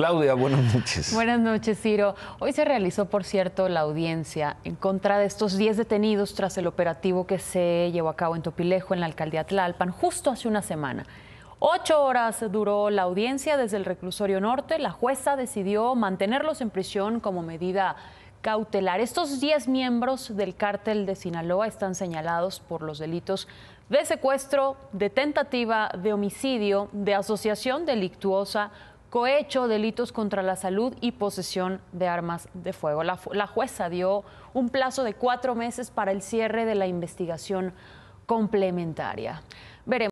Claudia, buenas noches. Buenas noches, Ciro. Hoy se realizó, por cierto, la audiencia en contra de estos 10 detenidos tras el operativo que se llevó a cabo en Topilejo, en la alcaldía Tlalpan, justo hace una semana. Ocho horas duró la audiencia desde el reclusorio norte. La jueza decidió mantenerlos en prisión como medida cautelar. Estos 10 miembros del cártel de Sinaloa están señalados por los delitos de secuestro, de tentativa de homicidio, de asociación delictuosa, cohecho, delitos contra la salud y posesión de armas de fuego. La, jueza dio un plazo de cuatro meses para el cierre de la investigación complementaria. Veremos.